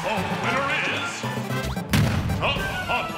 The winner is... Oh, oh.